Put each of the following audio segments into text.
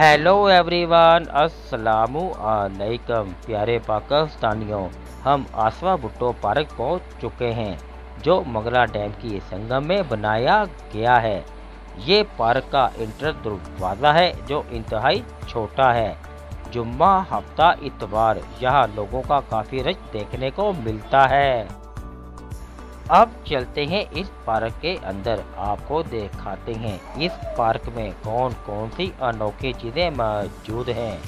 Hello everyone अस्सलामु प्यारे पाकिस्तानियों। हम आसवा भुट्टो पार्क पहुँच चुके हैं, जो मंगला डैम की संगम में बनाया गया है। ये पार्क का इंटर दरवाज़ा है, जो इंतहाई छोटा है। जुम्मा हफ़्ता इतवार, यहाँ लोगों का काफ़ी रश देखने को मिलता है। अब चलते हैं इस पार्क के अंदर। आपको दिखाते हैं इस पार्क में कौन कौन सी अनोखी चीज़ें मौजूद हैं।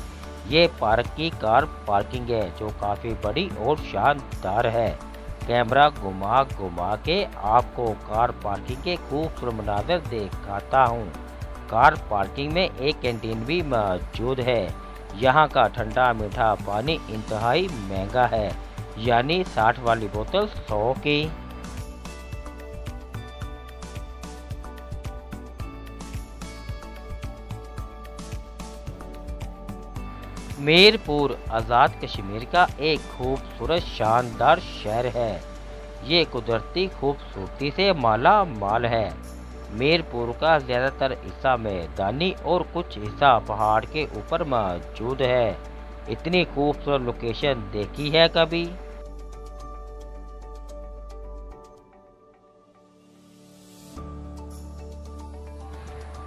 ये पार्क की कार पार्किंग है, जो काफ़ी बड़ी और शानदार है। कैमरा घुमा घुमा के आपको कार पार्किंग के खूबसूरत मनाजर दिखाता हूँ। कार पार्किंग में एक कैंटीन भी मौजूद है। यहाँ का ठंडा मीठा पानी इंतहाई महँगा है, यानी 60 वाली बोतल 100 की। मीरपुर आज़ाद कश्मीर का एक खूबसूरत, शानदार शहर है। ये कुदरती खूबसूरती से माला माल है। मीरपुर का ज़्यादातर हिस्सा मैदानी और कुछ हिस्सा पहाड़ के ऊपर मौजूद है। इतनी खूबसूरत लोकेशन देखी है कभी?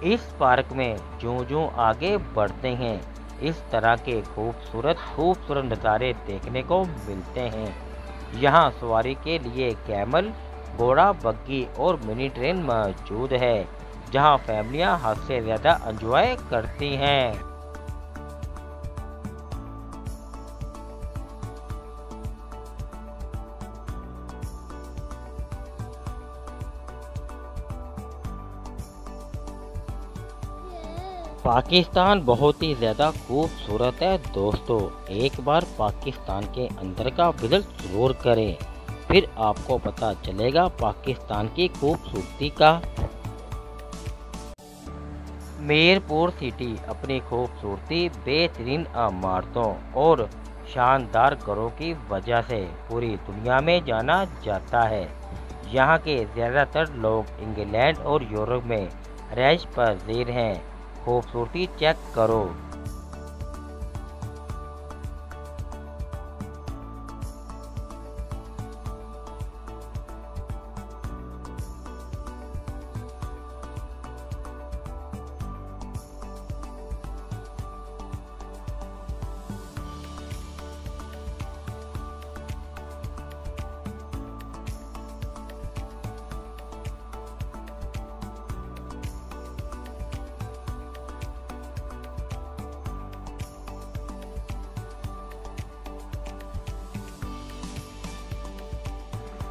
इस पार्क में जो जो आगे बढ़ते हैं इस तरह के खूबसूरत खूबसूरत नज़ारे देखने को मिलते हैं। यहाँ सवारी के लिए कैमल, घोड़ा बग्गी और मिनी ट्रेन मौजूद है, जहाँ फैमिलियाँ हद से ज़्यादा इंजॉय करती हैं। पाकिस्तान बहुत ही ज़्यादा खूबसूरत है दोस्तों। एक बार पाकिस्तान के अंदर का विज़िट ज़रूर करें। फिर आपको पता चलेगा पाकिस्तान की खूबसूरती का। मीरपुर सिटी अपनी खूबसूरती बेहतरीन इमारतों और शानदार घरों की वजह से पूरी दुनिया में जाना जाता है। यहाँ के ज़्यादातर लोग इंग्लैंड और यूरोप में रैश पजीर हैं। खूबसूरती चेक करो।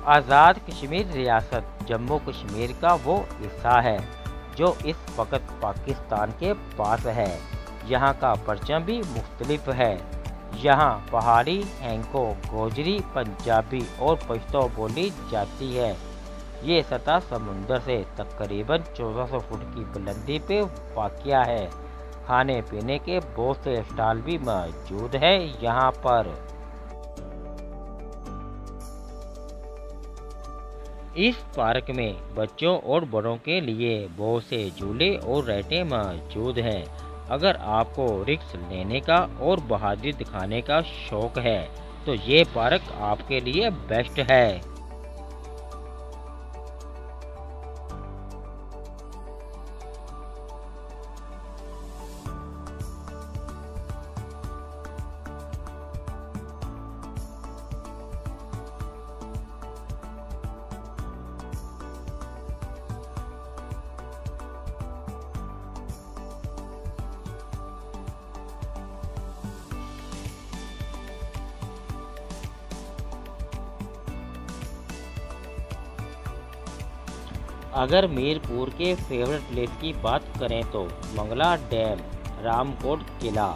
आज़ाद कश्मीर रियासत, जम्मू कश्मीर का वो हिस्सा है, जो इस वक्त पाकिस्तान के पास है। यहाँ का परचम भी मुख्तलिफ़ है। यहाँ पहाड़ी, हैंको, गोजरी, पंजाबी और पश्तो बोली जाती है। ये सतह समुंदर से तकरीबन 1400 फुट की बुलंदी पे वाक़ है। खाने पीने के बहुत से स्टॉल भी मौजूद है यहाँ पर। इस पार्क में बच्चों और बड़ों के लिए बहुत से झूले और रेटे मौजूद हैं। अगर आपको रिक्स लेने का और बहादुरी दिखाने का शौक है तो ये पार्क आपके लिए बेस्ट है। अगर मीरपुर के फेवरेट प्लेस की बात करें तो मंगला डैम, रामकोट किला,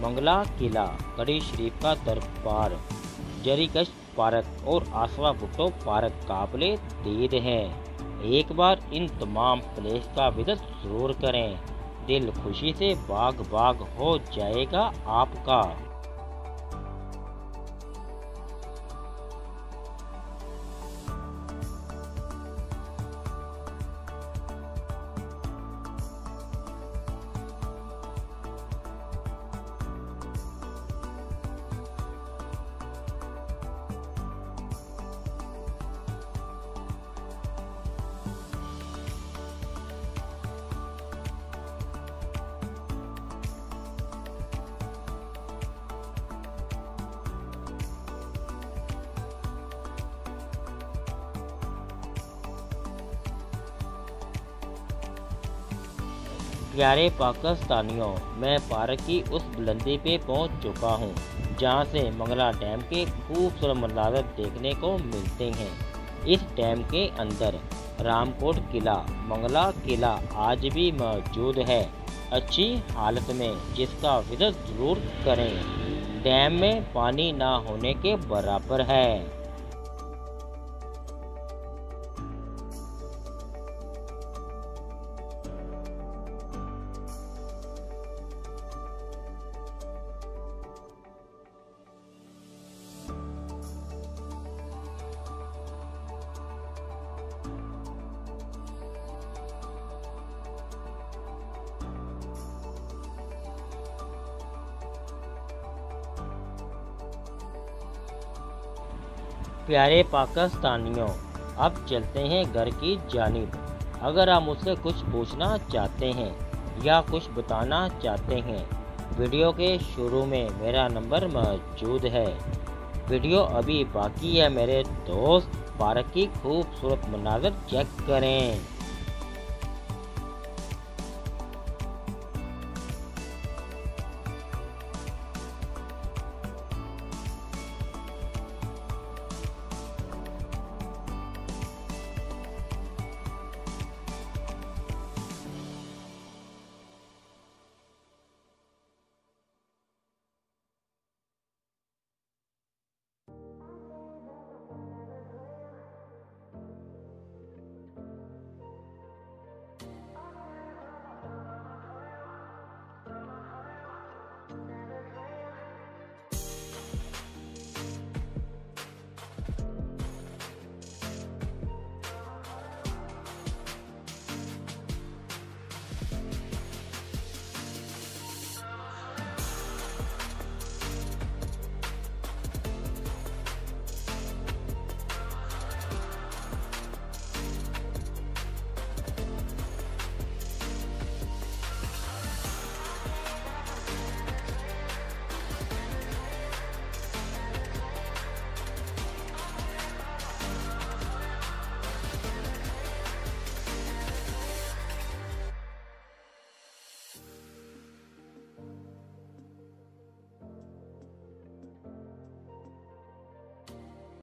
मंगला किला कड़ी शरीफ का दरबार, जरीकश पार्क और आसवा भुट्टो पार्क काबले दीद हैं। एक बार इन तमाम प्लेस का विज़िट ज़रूर करें। दिल खुशी से बाग बाग हो जाएगा आपका। प्यारे पाकिस्तानियों, मैं पार्क की उस बुलंदी पे पहुँच चुका हूँ, जहाँ से मंगला डैम के खूबसूरत मंजारे देखने को मिलते हैं। इस डैम के अंदर रामकोट किला, मंगला किला आज भी मौजूद है। अच्छी हालत में जिसका विज़िट ज़रूर करें। डैम में पानी ना होने के बराबर है। प्यारे पाकिस्तानियों, अब चलते हैं घर की जानब। अगर आप मुझसे कुछ पूछना चाहते हैं या कुछ बताना चाहते हैं, वीडियो के शुरू में मेरा नंबर मौजूद है। वीडियो अभी बाकी है मेरे दोस्त, पार्क की खूबसूरत मनाजर, चेक करें।